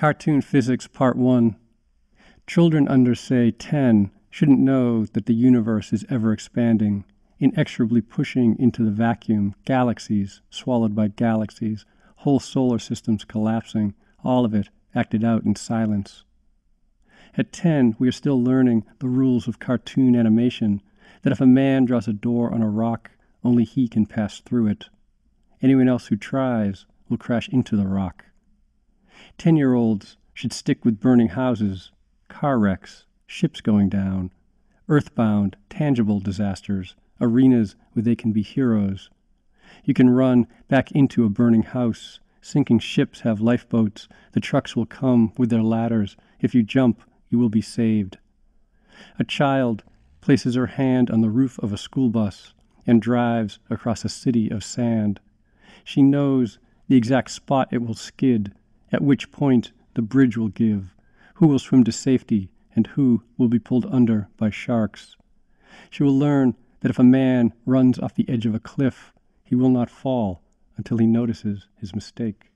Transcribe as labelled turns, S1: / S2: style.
S1: Cartoon Physics Part 1 Children under, say, 10 shouldn't know that the universe is ever expanding, inexorably pushing into the vacuum galaxies swallowed by galaxies, whole solar systems collapsing, all of it acted out in silence. At 10, we are still learning the rules of cartoon animation that if a man draws a door on a rock, only he can pass through it. Anyone else who tries will crash into the rock. 10 year olds should stick with burning houses, car wrecks, ships going down, earthbound, tangible disasters, arenas where they can be heroes. You can run back into a burning house. Sinking ships have lifeboats. The trucks will come with their ladders. If you jump, you will be saved. A child places her hand on the roof of a school bus and drives across a city of sand. She knows the exact spot it will skid, at which point the bridge will give, who will swim to safety, and who will be pulled under by sharks. She will learn that if a man runs off the edge of a cliff, he will not fall until he notices his mistake.